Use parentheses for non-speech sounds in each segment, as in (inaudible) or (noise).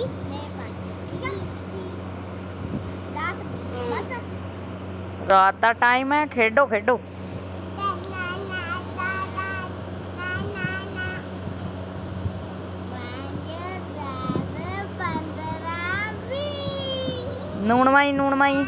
20 ਮੈਂ 5 ਠੀਕ ਆ 10 ਬਸ ਰਾਤ ਦਾ ਟਾਈਮ ਹੈ ਖੇਡੋ ਖੇਡੋ ਨੂਣ ਮਾਈ ਨੂਣ ਮਾਈ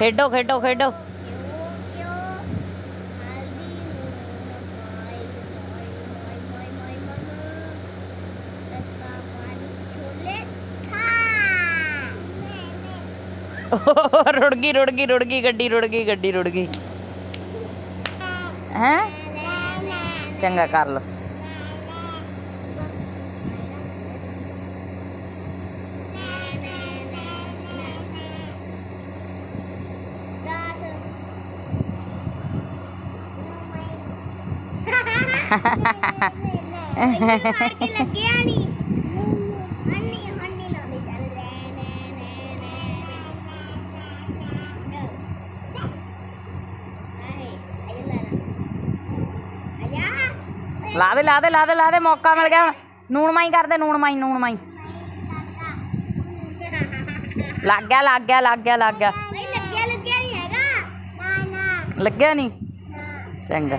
खेडो खेडो खेडो। (laughs) रुड़गी रुड़गी रुड़गी गड्डी रुड़गी गड्डी रुड़गी। हैं? चंगा कर लो। ਲੱਗਿਆ ਨਹੀਂ ਹੰਨੀ ਹੰਨੀ ਲਾਉਂਦੀ ਚੱਲ ਰਹਿ ਨੇ ਨੇ ਲਾ ਦੇ ਲਾ ਦੇ ਲਾ ਦੇ ਲਾ ਦੇ ਮੌਕਾ ਮਿਲ ਗਿਆ। ਨੂਣ ਮਾਈ ਕਰਦੇ ਨੂਣ ਮਾਈ ਨੂਣ ਮਾਈ। ਲੱਗ ਗਿਆ ਲੱਗ ਗਿਆ ਲੱਗ ਗਿਆ ਲੱਗ ਗਿਆ। ਨਹੀਂ ਲੱਗਿਆ ਲੱਗਿਆ ਨਹੀਂ ਹੈਗਾ। ਨਾ ਨਾ। ਲੱਗਿਆ ਨਹੀਂ ਚੰਗਾ।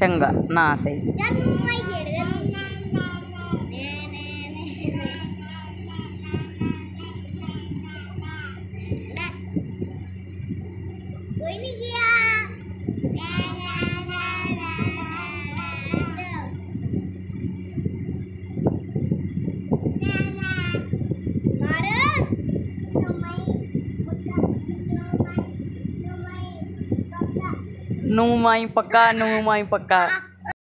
चंगा ना सही Nung umayong pagka, nung umayong pagka.